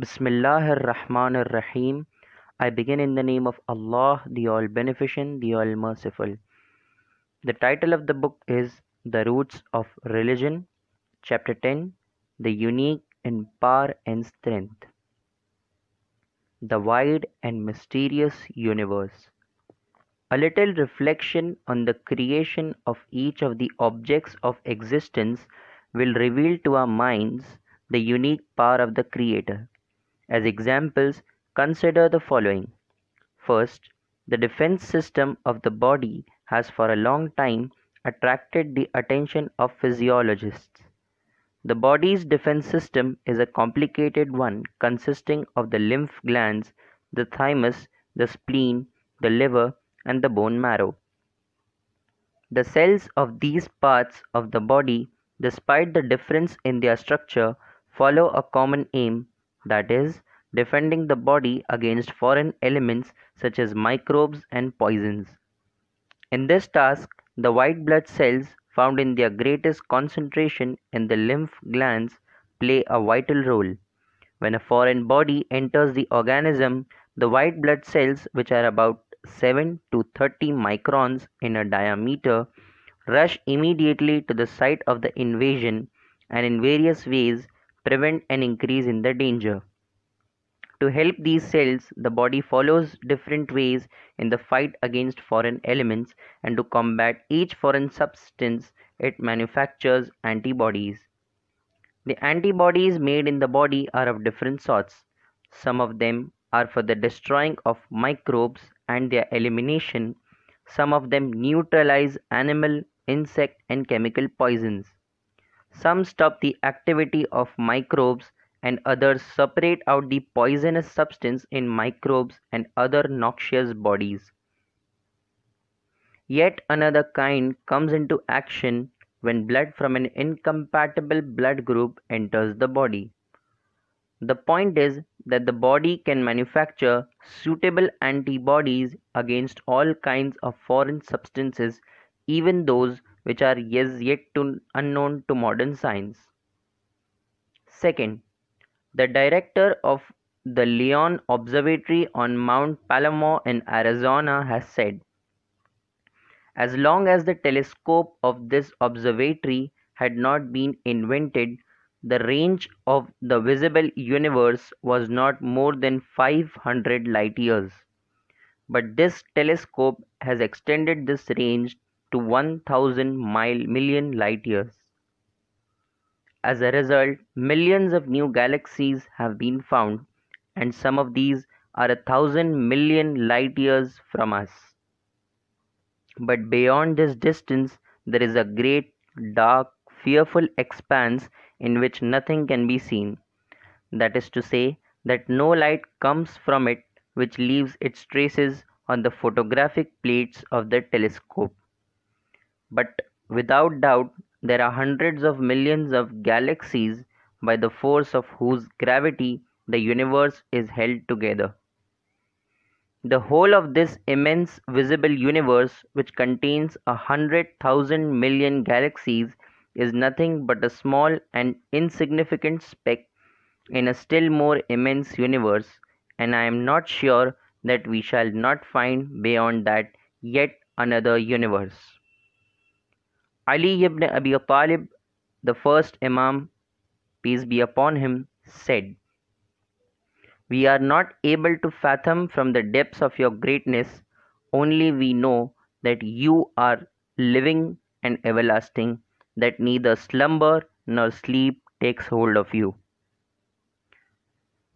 Bismillahir Rahmanir Rahim. I begin in the name of Allah, the All Beneficent, the All Merciful. The title of the book is The Roots of Religion, Chapter 10 The Unique in Power and Strength. The Wide and Mysterious Universe. A little reflection on the creation of each of the objects of existence will reveal to our minds the unique power of the Creator. As examples, consider the following. First, the defense system of the body has for a long time attracted the attention of physiologists. The body's defense system is a complicated one consisting of the lymph glands, the thymus, the spleen, the liver, and the bone marrow. The cells of these parts of the body, despite the difference in their structure, follow a common aim that is, defending the body against foreign elements such as microbes and poisons. In this task, the white blood cells found in their greatest concentration in the lymph glands play a vital role. When a foreign body enters the organism, the white blood cells, which are about 7 to 30 microns in a diameter, rush immediately to the site of the invasion and in various ways prevent an increase in the danger. To help these cells, the body follows different ways in the fight against foreign elements, and to combat each foreign substance, it manufactures antibodies. The antibodies made in the body are of different sorts. Some of them are for the destroying of microbes and their elimination. Some of them neutralize animal, insect, and chemical poisons. Some stop the activity of microbes and others separate out the poisonous substance in microbes and other noxious bodies. Yet another kind comes into action when blood from an incompatible blood group enters the body. The point is that the body can manufacture suitable antibodies against all kinds of foreign substances, even those which are as yet to unknown to modern science. Second, the director of the Leon Observatory on Mount Palomar in Arizona has said, As long as the telescope of this observatory had not been invented, the range of the visible universe was not more than 500 light years. But this telescope has extended this range to 1000 mile million light years. As a result, millions of new galaxies have been found, and some of these are a thousand million light years from us. But beyond this distance, there is a great, dark, fearful expanse in which nothing can be seen. That is to say, that no light comes from it which leaves its traces on the photographic plates of the telescope. But without doubt, there are hundreds of millions of galaxies by the force of whose gravity the universe is held together. The whole of this immense visible universe, which contains a hundred thousand million galaxies, is nothing but a small and insignificant speck in a still more immense universe, and I am not sure that we shall not find beyond that yet another universe. Ali ibn Abi Talib, the first Imam, peace be upon him, said, We are not able to fathom from the depths of your greatness, only we know that you are living and everlasting, that neither slumber nor sleep takes hold of you.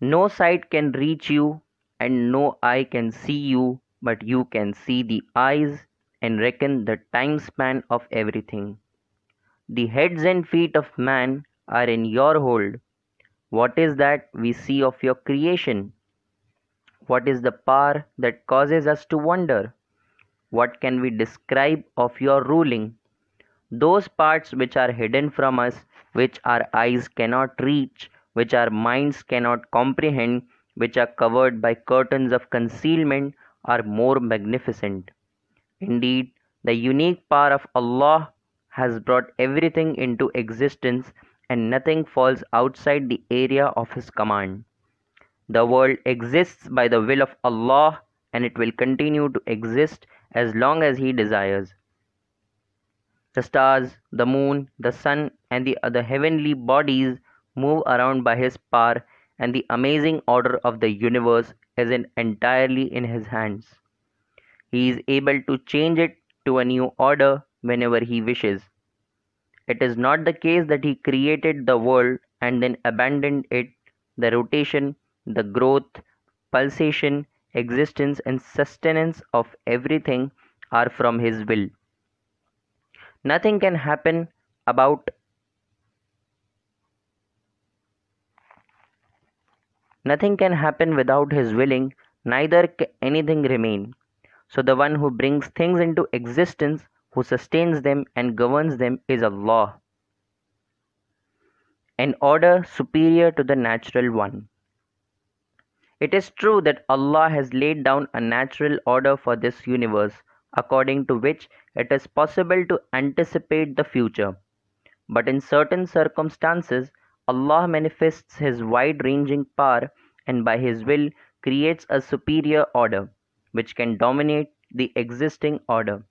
No sight can reach you, and no eye can see you, but you can see the eyes and reckon the time span of everything. The heads and feet of man are in your hold. What is that we see of your creation? What is the power that causes us to wonder? What can we describe of your ruling? Those parts which are hidden from us, which our eyes cannot reach, which our minds cannot comprehend, which are covered by curtains of concealment, are more magnificent. Indeed, the unique power of Allah has brought everything into existence and nothing falls outside the area of His command. The world exists by the will of Allah and it will continue to exist as long as He desires. The stars, the moon, the sun, and the other heavenly bodies move around by His power, and the amazing order of the universe is entirely in His hands. He is able to change it to a new order whenever He wishes. It is not the case that He created the world and then abandoned it. The rotation, the growth, pulsation, existence, and sustenance of everything are from His will. Nothing can happen about Nothing can happen without his willing, neither can anything remain. So the one who brings things into existence, who sustains them and governs them is Allah. An order superior to the natural one. It is true that Allah has laid down a natural order for this universe according to which it is possible to anticipate the future. But in certain circumstances, Allah manifests His wide ranging power and by His will creates a superior order which can dominate the existing order.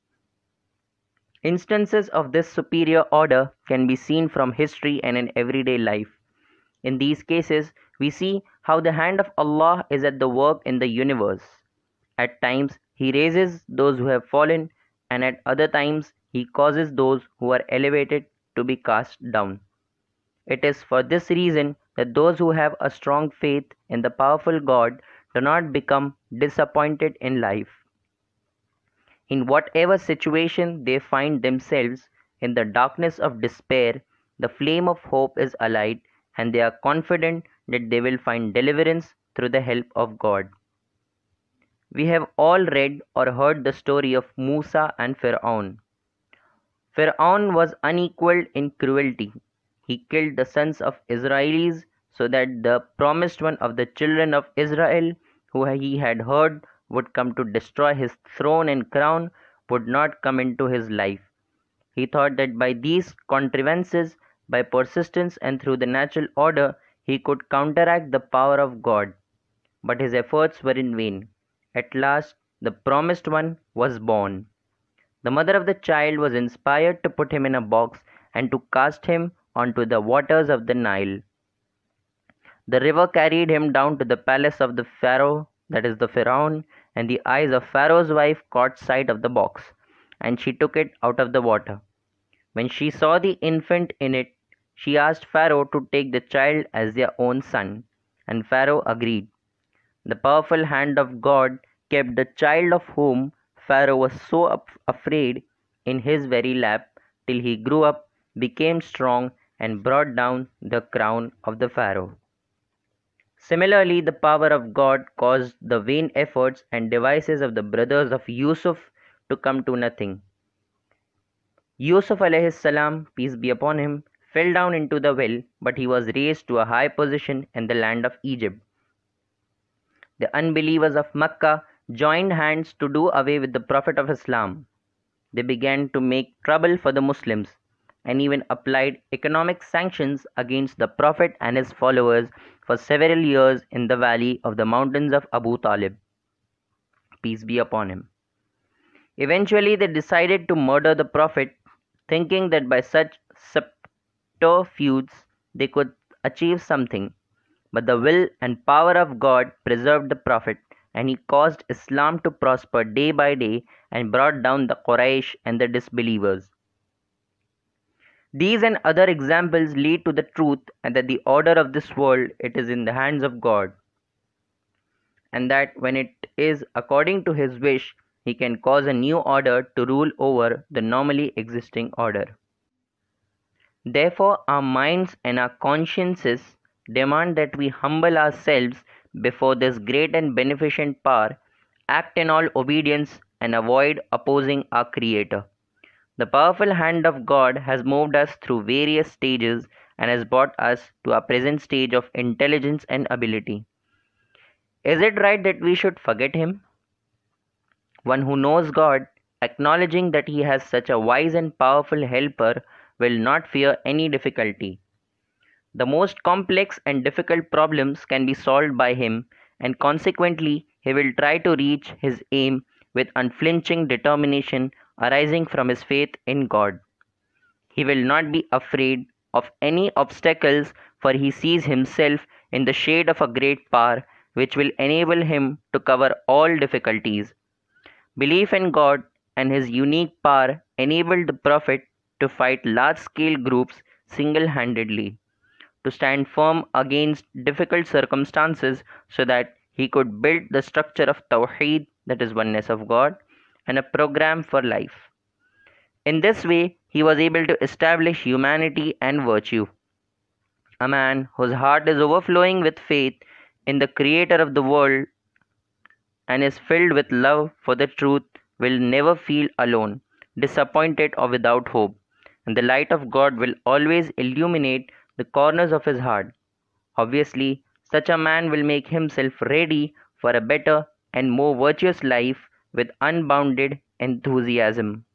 Instances of this superior order can be seen from history and in everyday life. In these cases, we see how the hand of Allah is at the work in the universe. At times, he raises those who have fallen, and at other times he causes those who are elevated to be cast down. It is for this reason that those who have a strong faith in the powerful God do not become disappointed in life. In whatever situation they find themselves, in the darkness of despair, the flame of hope is alight, and they are confident that they will find deliverance through the help of God. We have all read or heard the story of Musa and Pharaoh. Pharaoh was unequaled in cruelty. He killed the sons of Israelis so that the promised one of the children of Israel, who he had heard would come to destroy his throne and crown, would not come into his life. He thought that by these contrivances, by persistence and through the natural order, he could counteract the power of God. But his efforts were in vain. At last the promised one was born. The mother of the child was inspired to put him in a box and to cast him onto the waters of the Nile. The river carried him down to the palace of the Pharaoh, that is the Pharaoh, and the eyes of Pharaoh's wife caught sight of the box, and she took it out of the water. When she saw the infant in it, she asked Pharaoh to take the child as their own son, and Pharaoh agreed. The powerful hand of God kept the child of whom Pharaoh was so afraid in his very lap till he grew up, became strong, and brought down the crown of the Pharaoh. Similarly, the power of God caused the vain efforts and devices of the brothers of Yusuf to come to nothing. Yusuf alayhi salam, peace be upon him, fell down into the well, but he was raised to a high position in the land of Egypt. The unbelievers of Mecca joined hands to do away with the Prophet of Islam. They began to make trouble for the Muslims and even applied economic sanctions against the Prophet and his followers for several years in the valley of the mountains of Abu Talib. Peace be upon him. Eventually, they decided to murder the Prophet, thinking that by such subterfuges they could achieve something. But the will and power of God preserved the Prophet, and he caused Islam to prosper day by day and brought down the Quraysh and the disbelievers. These and other examples lead to the truth and that the order of this world it is in the hands of God and that when it is according to his wish he can cause a new order to rule over the normally existing order. Therefore our minds and our consciences demand that we humble ourselves before this great and beneficent power, act in all obedience, and avoid opposing our Creator. The powerful hand of God has moved us through various stages and has brought us to our present stage of intelligence and ability. Is it right that we should forget Him? One who knows God, acknowledging that He has such a wise and powerful helper, will not fear any difficulty. The most complex and difficult problems can be solved by him, and consequently, he will try to reach his aim with unflinching determination arising from his faith in God. He will not be afraid of any obstacles, for he sees himself in the shade of a great power which will enable him to cover all difficulties. Belief in God and his unique power enabled the Prophet to fight large scale groups single handedly to stand firm against difficult circumstances so that he could build the structure of Tawheed, that is oneness of God, and a program for life. In this way, he was able to establish humanity and virtue. A man whose heart is overflowing with faith in the Creator of the world and is filled with love for the truth will never feel alone, disappointed, or without hope, and the light of God will always illuminate the corners of his heart. Obviously, such a man will make himself ready for a better and more virtuous life with unbounded enthusiasm.